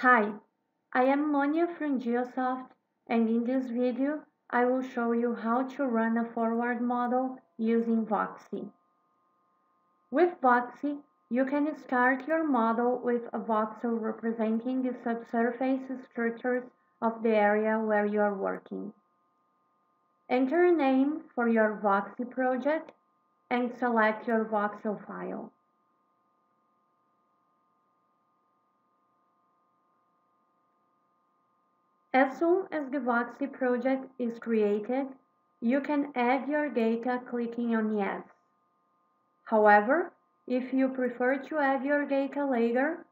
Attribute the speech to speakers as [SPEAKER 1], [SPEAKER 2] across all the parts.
[SPEAKER 1] Hi, I am Monia from Geosoft and in this video I will show you how to run a forward model using VOXI. With VOXI, you can start your model with a voxel representing the subsurface structures of the area where you are working. Enter a name for your VOXI project and select your voxel file. As soon as the VOXI project is created, you can add your data clicking on Yes. However, if you prefer to add your data later,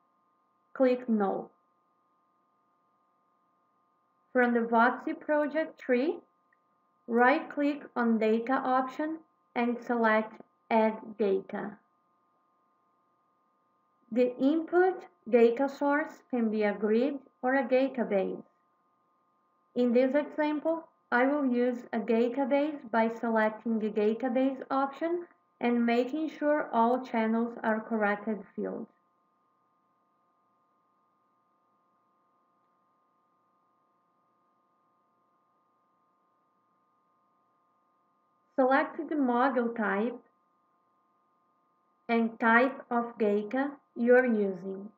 [SPEAKER 1] click No. From the VOXI project tree, right-click on Data option and select Add Data. The input data source can be a grid or a database. In this example, I will use a database by selecting the database option and making sure all channels are corrected fields. Select the model type and type of data you are using.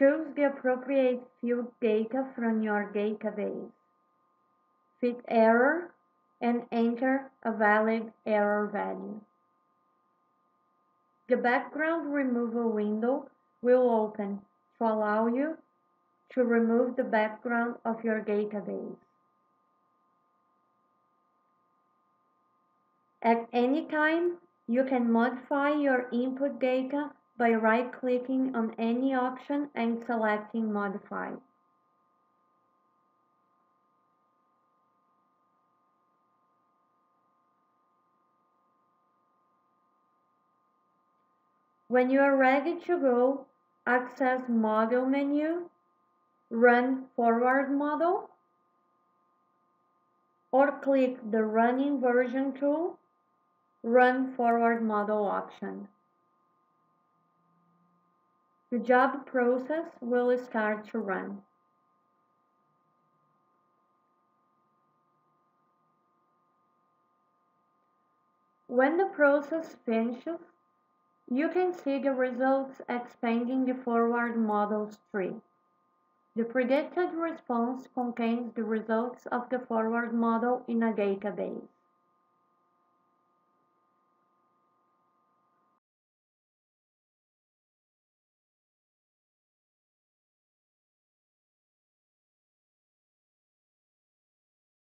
[SPEAKER 1] Choose the appropriate field data from your database. Fit error and enter a valid error value. The background removal window will open to allow you to remove the background of your database. At any time, you can modify your input data by right-clicking on any option and selecting Modify. When you are ready to go, access Model menu, Run Forward Model, or click the Run Inversion tool, Run Forward Model option. The job process will start to run. When the process finishes, you can see the results expanding the forward models tree. The predicted response contains the results of the forward model in a database.